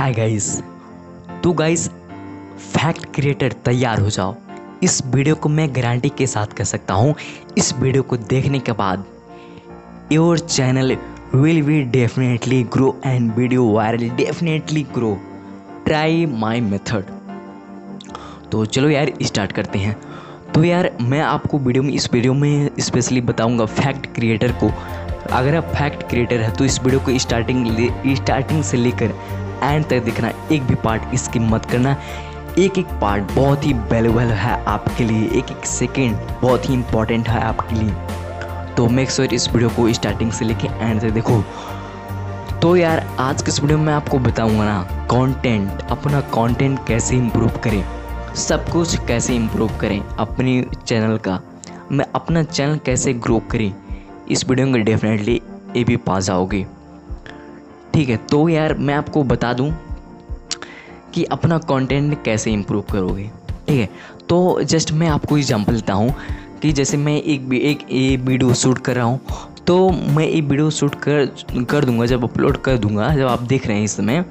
हाय guys तो guys fact creator तैयार हो जाओ। इस वीडियो को मैं गारंटी के साथ कह सकता हूँ। इस वीडियो को देखने के बाद your channel will be definitely grow and video viral definitely grow try my method तो चलो यार स्टार्ट करते हैं। तो यार, मैं आपको वीडियो में, इस वीडियो में स्पेशली बताऊँगा फैक्ट क्रिएटर को। अगर आप फैक्ट क्रिएटर है तो इस वीडियो को स्टार्टिंग स्टार्टिंग से लेकर एंड तक देखना, एक भी पार्ट इसकी मत करना। एक एक पार्ट बहुत ही वैल्यूबल है आपके लिए। एक एक सेकेंड बहुत ही इंपॉर्टेंट है आपके लिए। तो मेक श्योर इस वीडियो को स्टार्टिंग से लेके एंड तक देखो। तो यार, आज के इस वीडियो में आपको बताऊँगा ना कंटेंट अपना कंटेंट कैसे इम्प्रूव करें। सब कुछ कैसे इम्प्रूव करें अपनी चैनल का। मैं अपना चैनल कैसे ग्रो करें, इस वीडियो में डेफिनेटली ये भी पास जाओगे ठीक है तो यार मैं आपको बता दूँ कि अपना कंटेंट कैसे इम्प्रूव करोगे, ठीक है? तो जस्ट मैं आपको एग्जांपल देता हूँ कि जैसे मैं एक एक, ये वीडियो शूट कर रहा हूँ तो मैं ये वीडियो शूट कर कर दूँगा, जब अपलोड कर दूँगा, जब आप देख रहे हैं इस समय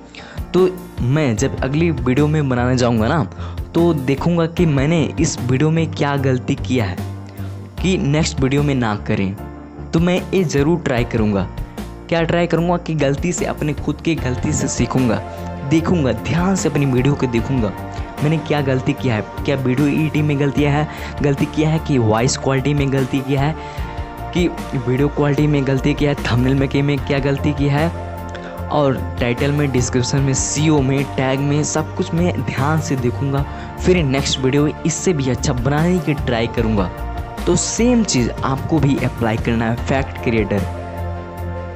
तो मैं जब अगली वीडियो में बनाने जाऊँगा ना तो देखूँगा कि मैंने इस वीडियो में क्या गलती किया है, कि नेक्स्ट वीडियो में ना करें तो मैं ये ज़रूर ट्राई करूँगा। क्या ट्राई करूँगा कि गलती से अपने खुद की गलती से सीखूँगा, देखूँगा, ध्यान से अपनी वीडियो को देखूँगा। मैंने क्या गलती किया है? क्या वीडियो एडिटिंग में गलतियाँ है? गलती किया है कि वॉइस क्वालिटी में गलती किया है? कि वीडियो क्वालिटी में गलती किया है? थंबनेल में के में क्या गलती किया है? और टाइटल में डिस्क्रिप्शन में सीओ में टैग में, सब कुछ मैं ध्यान से देखूँगा। फिर नेक्स्ट वीडियो इससे भी अच्छा बनाने की ट्राई करूँगा। तो सेम चीज़ आपको भी अप्लाई करना है फैक्ट क्रिएटर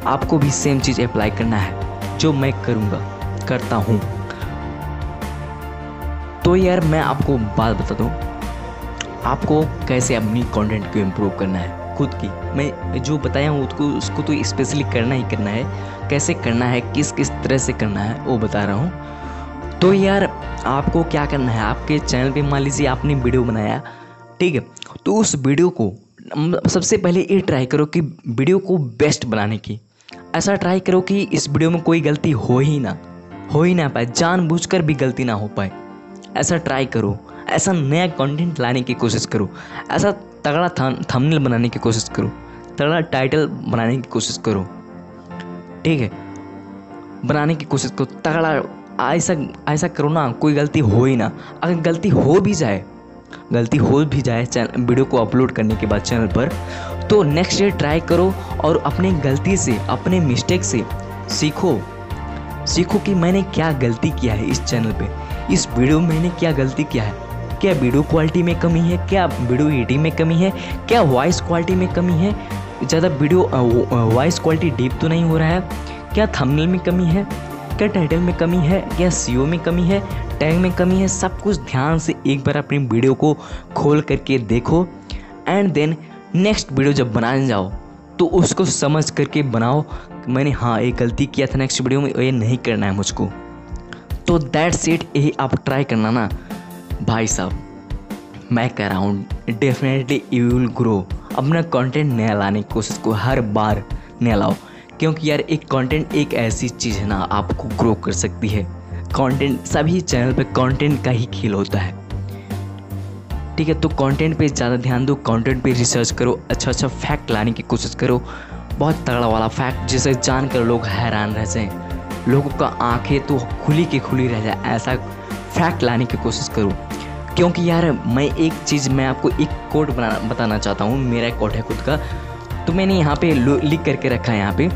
आपको भी सेम चीज़ अप्लाई करना है, जो मैं करूँगा, करता हूँ। तो यार, मैं आपको बात बता दूँ, आपको कैसे अपनी कंटेंट को इम्प्रूव करना है, खुद की। मैं जो बताया हूँ, उसको उसको तो स्पेशली करना ही करना है, कैसे करना है, किस किस तरह से करना है, वो बता रहा हूँ। तो यार, आपको क्या करना है, आपके चैनल पे मान लीजिए आपने वीडियो बनाया, ठीक है तो उस वीडियो को, सबसे पहले ये ट्राई करो कि वीडियो को बेस्ट बनाने की। ऐसा ट्राई करो कि इस वीडियो में कोई गलती हो ही ना, हो ही ना पाए, जानबूझकर भी गलती ना हो पाए। ऐसा ट्राई करो, ऐसा नया कंटेंट लाने की कोशिश करो, ऐसा तगड़ा थंबनेल बनाने की कोशिश करो, तगड़ा टाइटल बनाने की कोशिश करो, ठीक है? बनाने की कोशिश करो, तगड़ा, ऐसा ऐसा करो ना, कोई गलती हो ही ना। अगर गलती हो भी जाए, गलती हो भी जाए चैनल वीडियो को अपलोड करने के बाद चैनल पर तो नेक्स्ट डे ट्राई करो और अपने गलती से, अपने मिस्टेक से सीखो। सीखो कि मैंने क्या गलती किया है इस चैनल पे। इस वीडियो में मैंने क्या गलती किया है? क्या वीडियो क्वालिटी में कमी है? क्या वीडियो एडिटिंग में कमी है? क्या वॉइस क्वालिटी में कमी है? ज़्यादा वीडियो वॉइस क्वालिटी डीप तो नहीं हो रहा है। क्या थंबनेल में कमी है? क्या टाइटल में कमी है? क्या सीओ में कमी है? टैग में कमी है? सब कुछ ध्यान से एक बार अपनी वीडियो को खोल करके देखो। एंड देन नेक्स्ट वीडियो जब बनाने जाओ तो उसको समझ करके बनाओ, मैंने हाँ ये गलती किया था नेक्स्ट वीडियो में, ये नहीं करना है मुझको। तो दैट सेट यही आप ट्राई करना ना। भाई साहब, मैं कह रहा हूँ डेफिनेटली यू विल ग्रो अपना कंटेंट नया लाने की कोशिश को हर बार नया लाओ। क्योंकि यार, एक कंटेंट एक ऐसी चीज़ है ना, आपको ग्रो कर सकती है। कंटेंट सभी चैनल पे कंटेंट का ही खेल होता है। ठीक है तो कंटेंट पे ज़्यादा ध्यान दो कंटेंट पे रिसर्च करो अच्छा अच्छा फैक्ट लाने की कोशिश करो। बहुत तगड़ा वाला फैक्ट जिसे जानकर लोग हैरान रह जाएँ। लोगों का आँखें तो खुली की खुली रह जाए, ऐसा फैक्ट लाने की कोशिश करो। क्योंकि यार, मैं एक चीज़, मैं आपको एक बना, बताना चाहता हूँ, मेरा एक कोड है खुद का। तो मैंने यहाँ पे लिख करके रखा है यहाँ पे।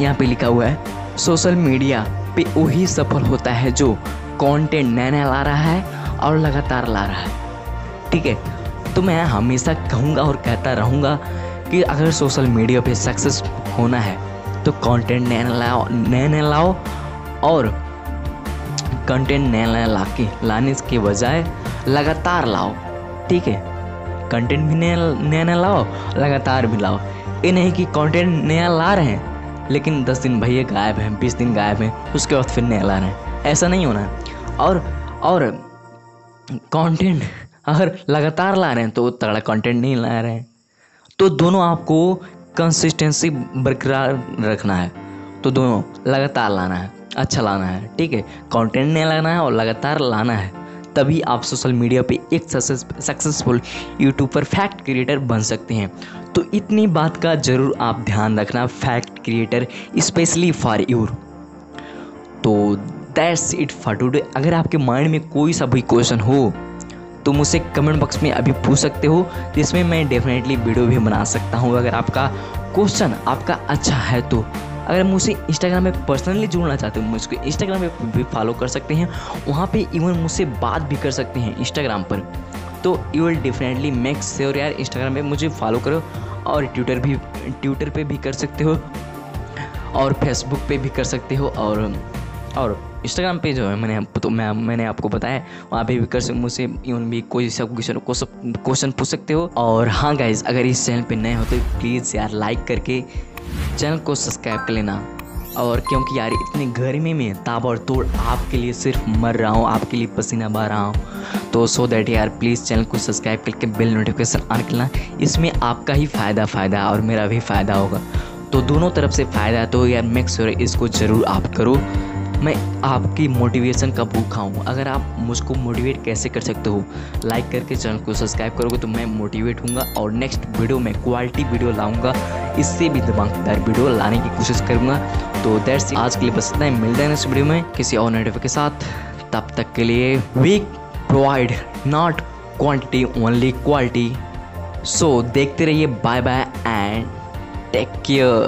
यहाँ पे लिखा हुआ है, सोशल मीडिया पे वही सफल होता है जो कंटेंट नया नया ला रहा है और लगातार ला रहा है। ठीक है? तो मैं हमेशा कहूँगा और कहता रहूँगा कि अगर सोशल मीडिया पे सक्सेस होना है तो कंटेंट नया लाओ, नया नया लाओ और कंटेंट नया नया ला के लाने के बजाय लगातार लाओ, ठीक है? कंटेंट भी नया नया नया लाओ, लगातार भी लाओ। ये नहीं कि कंटेंट नया ला रहे हैं, लेकिन दस दिन भैया गायब हैं, बीस दिन गायब हैं, उसके बाद फिर नया ला रहे हैं। ऐसा नहीं होना। है और और कंटेंट अगर लगातार ला रहे हैं तो तगड़ा कंटेंट नहीं ला रहे हैं। तो दोनों आपको कंसिस्टेंसी बरकरार रखना है। तो दोनों लगातार लाना है अच्छा लाना है, ठीक है? कंटेंट नहीं लाना है और लगातार लाना है। तभी आप सोशल मीडिया पे एक सक्सेसफुल यूट्यूबर फैक्ट क्रिएटर बन सकते हैं। तो इतनी बात का ज़रूर आप ध्यान रखना fact creator specially for your तो दैट्स इट फॉर टुडे अगर आपके माइंड में कोई सा भी क्वेश्चन हो तो मुझसे कमेंट बॉक्स में अभी पूछ सकते हो। जिसमें मैं डेफिनेटली वीडियो भी बना सकता हूँ अगर आपका क्वेश्चन आपका अच्छा है तो। अगर मुझसे इंस्टाग्राम में पर्सनली जुड़ना चाहते हो मुझको इंस्टाग्राम पे भी फॉलो कर सकते हैं। वहाँ पे इवन मुझसे बात भी कर सकते हैं इंस्टाग्राम पर। तो you will definitely make sure यार इंस्टाग्राम पे मुझे फॉलो करो और ट्विटर भी ट्विटर पे भी कर सकते हो और फेसबुक पे भी कर सकते हो और और इंस्टाग्राम पे जो है मैंने तो मैं मैंने आपको बताया वहाँ पे भी कर मुझसे इवन भी कोई सब क्वेश्चन को सब क्वेश्चन पूछ सकते हो। और हाँ गाइज़ अगर इस चैनल पे नए हो तो प्लीज़ यार लाइक करके चैनल को सब्सक्राइब कर लेना। और क्योंकि यार इतनी गर्मी में ताबड़तोड़ आपके लिए सिर्फ़ मर रहा हूँ, आपके लिए पसीना बहा रहा हूँ। तो सो दैट यार प्लीज़ चैनल को सब्सक्राइब करके बिल नोटिफिकेशन ऑन करना। इसमें आपका ही फ़ायदा फ़ायदा और मेरा भी फ़ायदा होगा। तो दोनों तरफ़ से फ़ायदा तो यार मेक श्योर इसको ज़रूर आप करो। मैं आपकी मोटिवेशन का भूखा हूँ। अगर आप मुझको मोटिवेट कैसे कर सकते हो? लाइक करके चैनल को सब्सक्राइब करोगे तो मैं मोटिवेट हूँगा और नेक्स्ट वीडियो में क्वालिटी वीडियो लाऊँगा। इससे भी दिमागदार वीडियो लाने की कोशिश करूँगा। तो दैट्स आज के लिए बस इतना ही। मिलता है नेक्स्ट वीडियो में किसी और नेटवर्क के साथ। तब तक के लिए we provide not quantity only quality so देखते रहिए। Bye bye and take care